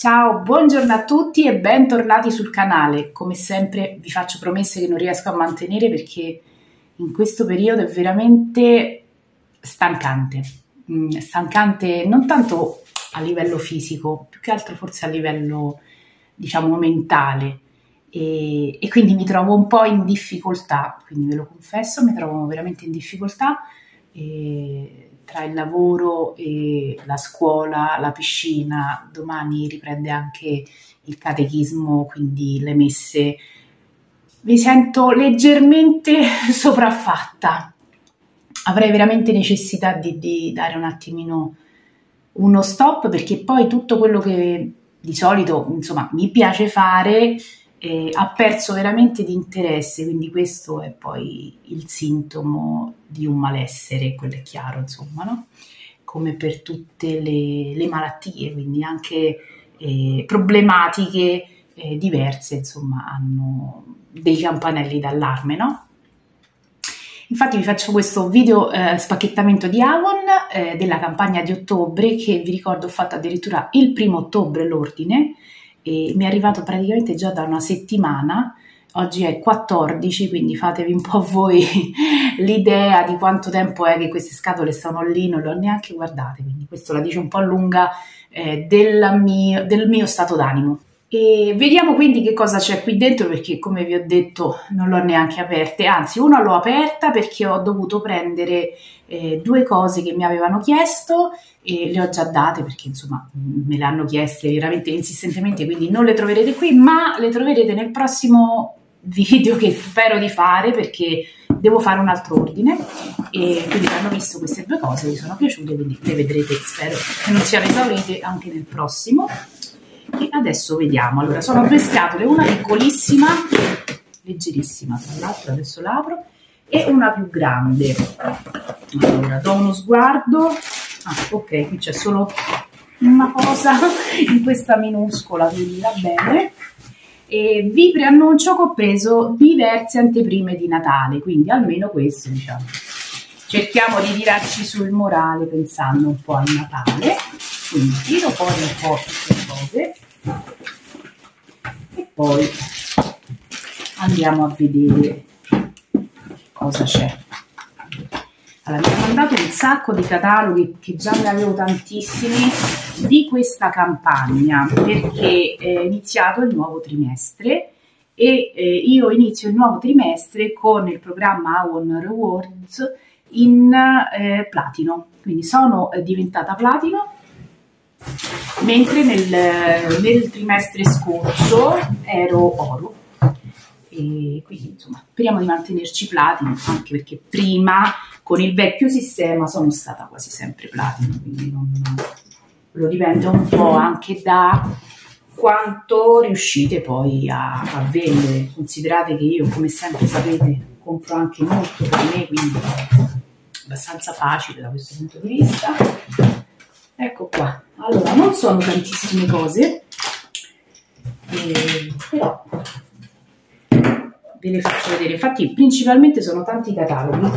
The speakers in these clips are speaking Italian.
Ciao, buongiorno a tutti e bentornati sul canale. Come sempre vi faccio promesse che non riesco a mantenere perché in questo periodo è veramente stancante. Mm, stancante non tanto a livello fisico, più che altro forse a livello, diciamo, mentale. E, e quindi mi trovo un po' in difficoltà, quindi ve lo confesso, mi trovo veramente in difficoltà. E tra il lavoro e la scuola, la piscina, domani riprende anche il catechismo, quindi le messe. Mi sento leggermente sopraffatta. Avrei veramente necessità di, di dare un attimino uno stop perché poi tutto quello che di solito insomma mi piace fare eh, ha perso veramente di interesse, quindi questo è poi il sintomo di un malessere, quello è chiaro, insomma, no? come per tutte le, le malattie, quindi anche eh, problematiche eh, diverse, insomma, hanno dei campanelli d'allarme, no? Infatti vi faccio questo video eh, spacchettamento di Avon eh, della campagna di ottobre che vi ricordo ho fatto addirittura il primo ottobre l'ordine e mi è arrivato praticamente già da una settimana. Oggi è 14, quindi fatevi un po' voi l'idea di quanto tempo è che queste scatole stanno lì, non le ho neanche guardate, quindi questo la dice un po' lunga eh, mio, del mio stato d'animo. E vediamo quindi che cosa c'è qui dentro perché come vi ho detto non l'ho neanche aperta, anzi una l'ho aperta perché ho dovuto prendere eh, due cose che mi avevano chiesto e le ho già date perché insomma me le hanno chieste veramente insistentemente quindi non le troverete qui ma le troverete nel prossimo video che spero di fare perché devo fare un altro ordine. E quindi hanno visto queste due cose, vi sono piaciute quindi le vedrete spero che non siano esaurite anche nel prossimo e adesso vediamo. Allora sono due scatole una piccolissima leggerissima tra l'altro adesso l'apro e una più grande. Allora do uno sguardo. Ah, ok qui c'è solo una cosa in questa minuscola quindi va bene. E vi preannuncio che ho preso diverse anteprime di Natale quindi almeno questo diciamo. Cerchiamo di tirarci sul morale pensando un po' a Natale. Quindi tiro fuori un po' cose. E poi andiamo a vedere cosa c'è. Allora, mi ha mandato un sacco di cataloghi che già ne avevo tantissimi di questa campagna perché è iniziato il nuovo trimestre e eh, io inizio il nuovo trimestre con il programma Awon Rewards in eh, platino. Quindi sono eh, diventata platino mentre nel, nel trimestre scorso ero oro. E quindi insomma speriamo di mantenerci platino anche perché prima con il vecchio sistema sono stata quasi sempre platino quindi non, lo dipende un po' anche da quanto riuscite poi a, a vendere. Considerate che io come sempre sapete compro anche molto per me quindi abbastanza facile da questo punto di vista ecco qua. Allora non sono tantissime cose eh, però ve le faccio vedere. Infatti principalmente sono tanti cataloghi.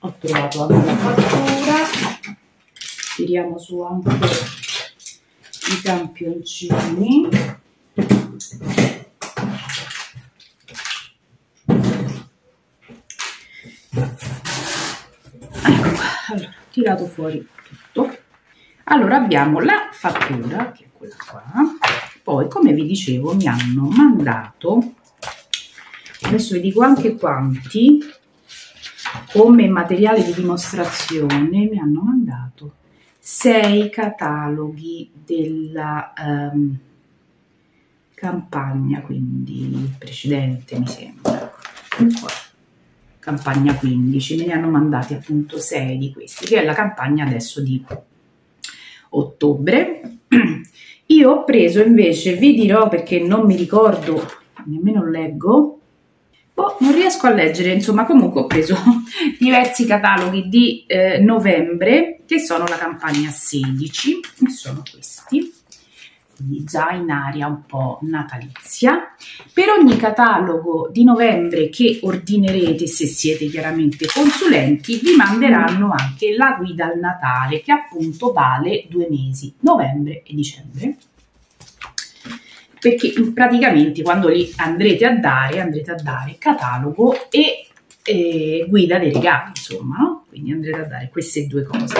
Ho trovato anche la fattura. Tiriamo su anche i campioncini tirato fuori tutto. Allora abbiamo la fattura, che è quella qua, poi come vi dicevo mi hanno mandato, adesso vi dico anche quanti, come materiale di dimostrazione mi hanno mandato sei cataloghi della um, campagna, quindi precedente mi sembra campagna 15, me ne hanno mandati appunto 6 di questi, che è la campagna adesso di ottobre. Io ho preso invece, vi dirò perché non mi ricordo, nemmeno leggo, boh, non riesco a leggere, insomma comunque ho preso diversi cataloghi di eh, novembre che sono la campagna 16, e sono questi, quindi già in aria un po' natalizia. Per ogni catalogo di novembre che ordinerete, se siete chiaramente consulenti, vi manderanno anche la guida al Natale che appunto vale due mesi, novembre e dicembre perché praticamente quando li andrete a dare, andrete a dare catalogo e eh, guida dei regali, insomma, no? Quindi andrete a dare queste due cose.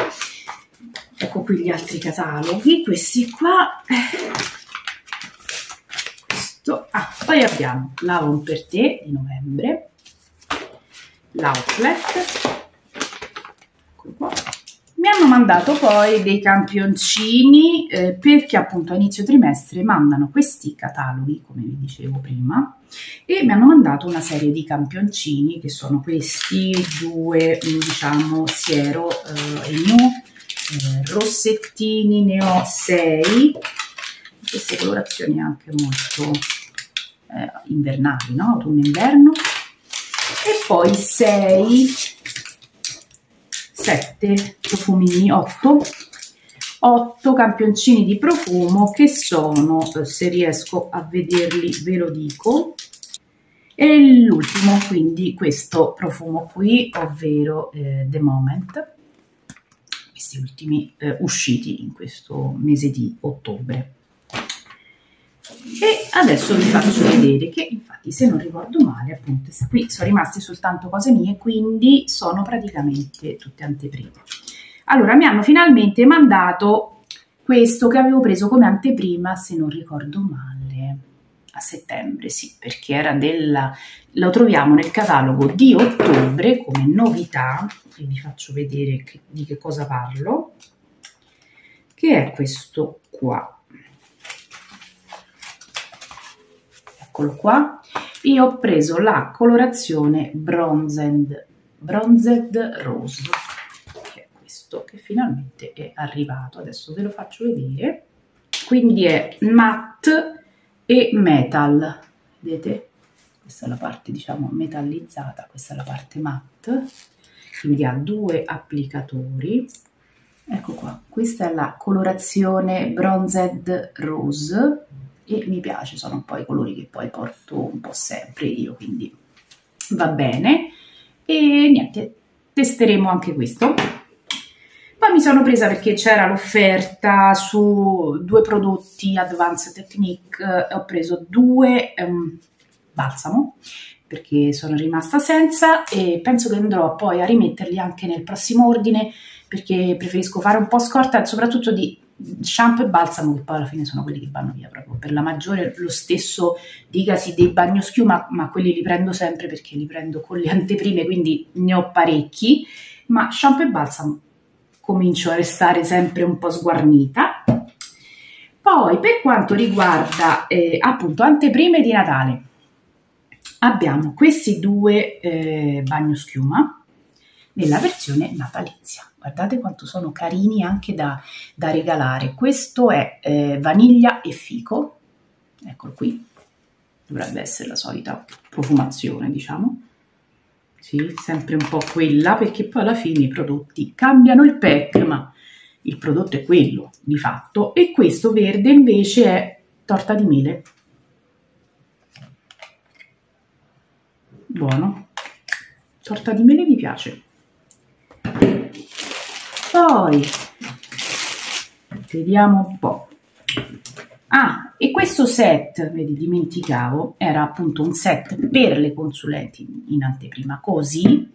Ecco qui gli altri cataloghi, questi qua. Questo. Ah, poi abbiamo l'Avon per te di novembre, l'Outlet, eccolo qua, mi hanno mandato poi dei campioncini eh, perché appunto a inizio trimestre mandano questi cataloghi, come vi dicevo prima, e mi hanno mandato una serie di campioncini che sono questi due, diciamo, Siero eh, e New, rossettini, ne ho 6, queste colorazioni anche molto eh, invernali, no? Autunno-inverno, e poi 6 7 profumini, 8, 8 campioncini di profumo che sono, eh, se riesco a vederli ve lo dico, e l'ultimo quindi questo profumo qui, ovvero eh, The Moment, questi ultimi eh, usciti in questo mese di ottobre. E adesso vi faccio vedere che infatti se non ricordo male appunto qui sono rimaste soltanto cose mie quindi sono praticamente tutte anteprime. Allora mi hanno finalmente mandato questo che avevo preso come anteprima se non ricordo male a settembre sì perché era della lo troviamo nel catalogo di ottobre come novità e vi faccio vedere che, di che cosa parlo che è questo qua. Eccolo qua, io ho preso la colorazione Bronzed, Bronzed Rose, che è questo che finalmente è arrivato, adesso ve lo faccio vedere, quindi è matte e metal, vedete? Questa è la parte diciamo metallizzata, questa è la parte matte, quindi ha due applicatori, ecco qua, questa è la colorazione Bronzed Rose, e mi piace, sono un po' i colori che poi porto un po' sempre io, quindi va bene. E niente, testeremo anche questo. Mi sono presa perché c'era l'offerta su due prodotti Advanced Technique, eh, ho preso due um, balsamo perché sono rimasta senza e penso che andrò poi a rimetterli anche nel prossimo ordine perché preferisco fare un po' scorta soprattutto di shampoo e balsamo che poi alla fine sono quelli che vanno via proprio. Per la maggiore lo stesso dicasi dei bagnoschiuma ma quelli li prendo sempre perché li prendo con le anteprime quindi ne ho parecchi. Ma shampoo e balsamo comincio a restare sempre un po' sguarnita poi per quanto riguarda eh, appunto anteprime di Natale abbiamo questi due eh, bagnoschiuma nella versione natalizia. Guardate quanto sono carini anche da, da regalare. Questo è eh, vaniglia e fico, eccolo qui, dovrebbe essere la solita profumazione, diciamo. Sì, sempre un po' quella, perché poi alla fine i prodotti cambiano il pack, ma il prodotto è quello, di fatto. E questo verde invece è torta di mele. Buono. Torta di mele mi piace. Poi, vediamo un po'. Ah, e questo set, vedi, dimenticavo, era appunto un set per le consulenti in anteprima, così,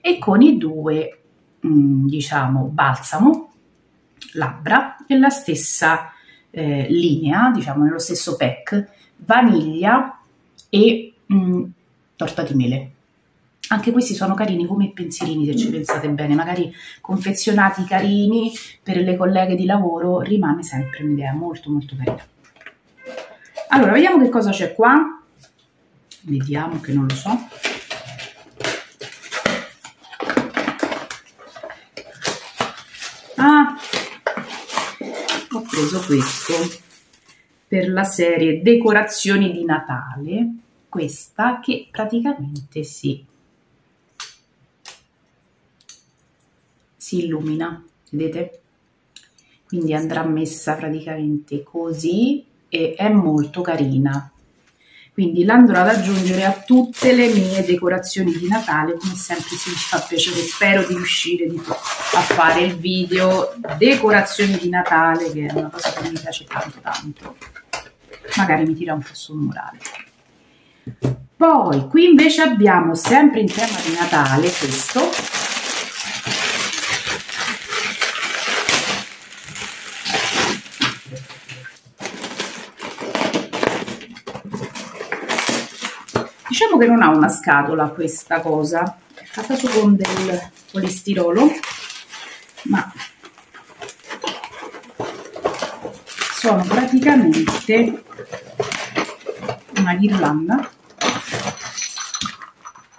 e con i due, mm, diciamo, balsamo, labbra, e la stessa eh, linea, diciamo, nello stesso pack, vaniglia e mh, mm, torta di mele. Anche questi sono carini come pensierini se ci pensate bene, magari confezionati carini per le colleghe di lavoro, rimane sempre un'idea molto molto carina. Allora, vediamo che cosa c'è qua. Vediamo che non lo so. Ah, ho preso questo per la serie decorazioni di Natale, questa che praticamente si si illumina, vedete? Quindi andrà messa praticamente così e è molto carina. Quindi l'andrò ad aggiungere a tutte le mie decorazioni di Natale come sempre si mi fa piacere spero di riuscire di, a fare il video decorazioni di Natale che è una cosa che mi piace tanto tanto. Magari mi tira un po' sul morale poi qui invece abbiamo sempre in tema di Natale questo diciamo che non ha una scatola questa cosa. È fatta su con del polistirolo ma sono praticamente una ghirlanda.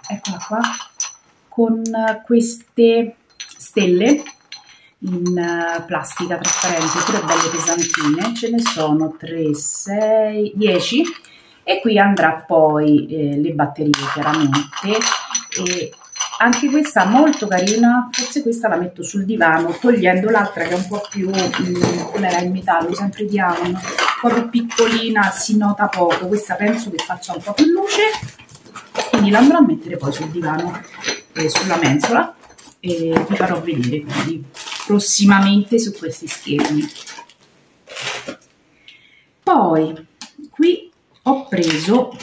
Eccola qua con queste stelle in eh, plastica trasparente pure belle pesantine. Ce ne sono 3 6 10 e qui andrà poi eh, le batterie chiaramente. E anche questa molto carina forse questa la metto sul divano togliendo l'altra che è un po' più mm, come era in metallo sempre di un po' più piccolina si nota poco. Questa penso che faccia un po' più luce. Quindi la andrò a mettere poi sul divano eh, sulla mensola. E vi farò vedere quindi prossimamente su questi schermi. Poi qui ho preso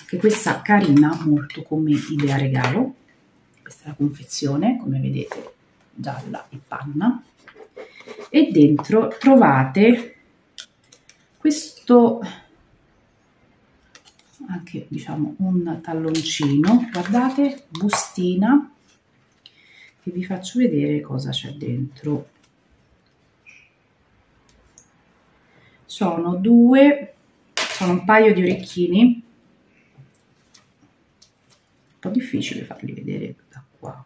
anche questa carina molto come idea regalo. Questa è la confezione come vedete gialla e panna. E dentro trovate questo anche diciamo un talloncino. Guardate bustina che vi faccio vedere cosa c'è dentro. Sono due sono un paio di orecchini. Un po' difficile farli vedere da qua.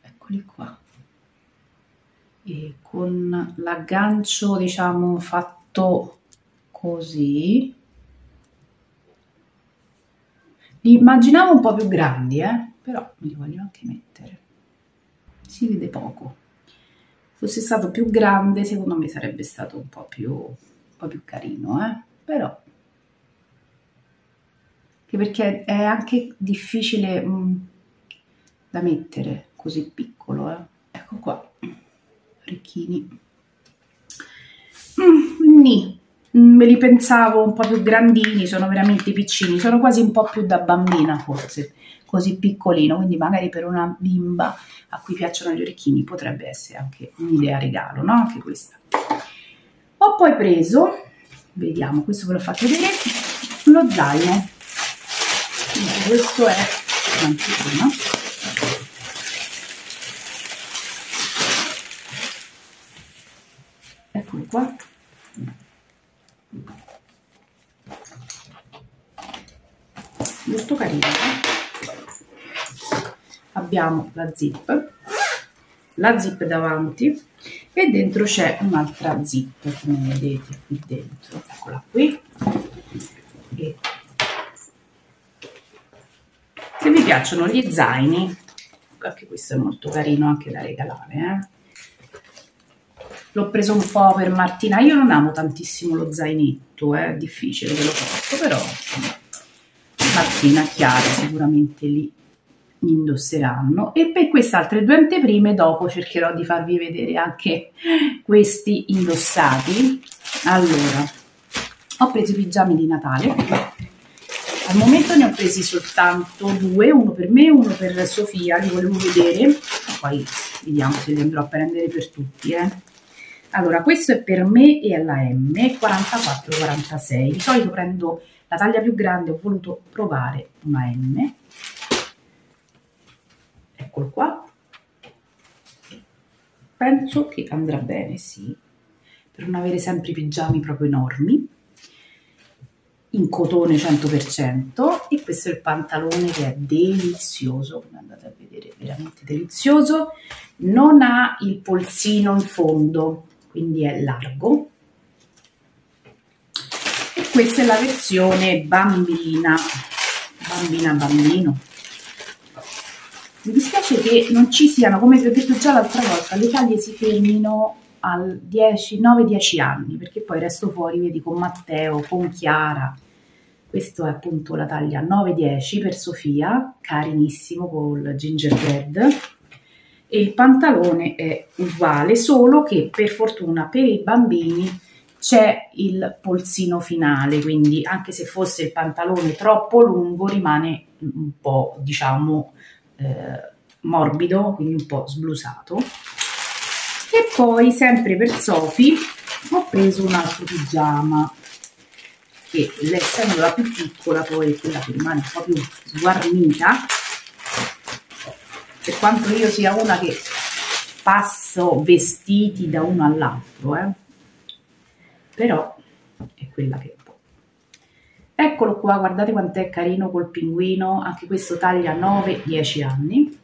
Eccoli qua. E con l'aggancio diciamo fatto così li immaginavo un po' più grandi eh? però li voglio anche mettere. Si vede poco fosse stato più grande secondo me sarebbe stato un po' più, un po più carino eh? però che perché è anche difficile mh, mm, da mettere così piccolo eh? ecco qua orecchini mm, me li pensavo un po' più grandini, sono veramente piccini, sono quasi un po' più da bambina forse, così piccolino, quindi magari per una bimba a cui piacciono gli orecchini potrebbe essere anche un'idea regalo, no? Anche questa. Ho poi preso, vediamo, questo ve l'ho fatto vedere, lo zaino. Quindi questo è anche prima. Eccolo qua. Molto carino. Abbiamo la zip, la zip davanti e dentro c'è un'altra zip come vedete qui dentro, eccola qui. E se vi piacciono gli zaini, anche questo è molto carino anche da regalare, eh? l'ho preso un po' per Martina, io non amo tantissimo lo zainetto, eh? è difficile che lo porto, però Martina Chiara sicuramente lì indosseranno. E per queste altre due anteprime dopo cercherò di farvi vedere anche questi indossati. Allora ho preso i pigiami di Natale. Al momento ne ho presi soltanto due uno per me e uno per Sofia li volevo vedere. Poi vediamo se li andrò a prendere per tutti eh. allora questo è per me e è la M 44-46 di solito prendo la taglia più grande ho voluto provare una M eccolo qua. Penso che andrà bene sì per non avere sempre i pigiami proprio enormi. In cotone 100% e questo è il pantalone che è delizioso. Come andate a vedere veramente delizioso. Non ha il polsino in fondo quindi è largo. E questa è la versione bambina. Bambina bambino mi dispiace che non ci siano, come vi ho detto già l'altra volta, le taglie si fermino al 9-10 anni, perché poi resto fuori, vedi, con Matteo, con Chiara. Questo è appunto la taglia 9-10 per Sofia, carinissimo col gingerbread. E il pantalone è uguale, solo che per fortuna per i bambini c'è il polsino finale, quindi anche se fosse il pantalone troppo lungo rimane un po' diciamo eh, morbido, quindi un po' sblusato. E poi, sempre per Sophie, ho preso un altro pigiama, che essendo la più piccola, poi è quella che rimane un po' più sguarnita, per quanto io sia una che passo vestiti da uno all'altro, eh. però è quella che ho. Eccolo qua, guardate quanto è carino col pinguino, anche questo taglia 9-10 anni.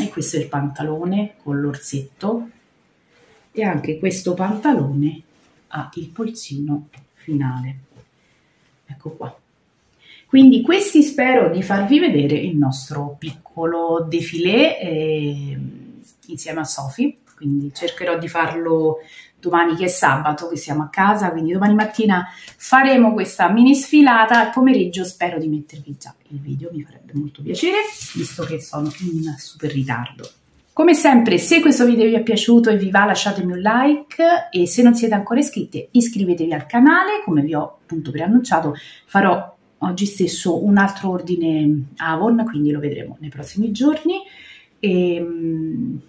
E questo è il pantalone con l'orsetto. E anche questo pantalone ha il polsino finale. Ecco qua. Quindi questi spero di farvi vedere il nostro piccolo defilé eh, insieme a Sophie. Quindi cercherò di farlo domani che è sabato, che siamo a casa, quindi domani mattina faremo questa mini sfilata, al pomeriggio spero di mettervi già il video, mi farebbe molto piacere, visto che sono in super ritardo. Come sempre, se questo video vi è piaciuto e vi va lasciatemi un like e se non siete ancora iscritti iscrivetevi al canale, come vi ho appunto preannunciato farò oggi stesso un altro ordine Avon, quindi lo vedremo nei prossimi giorni. E, ehm,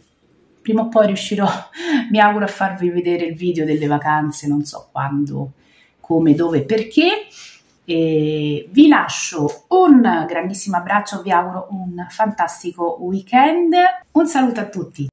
prima o poi riuscirò, mi auguro, a farvi vedere il video delle vacanze, non so quando, come, dove, perché. E vi lascio un grandissimo abbraccio, vi auguro un fantastico weekend. Un saluto a tutti.